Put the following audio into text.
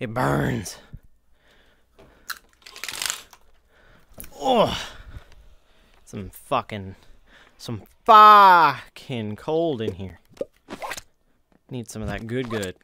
It burns. Oh, some fucking, some fucking cold in here. Need some of that good good.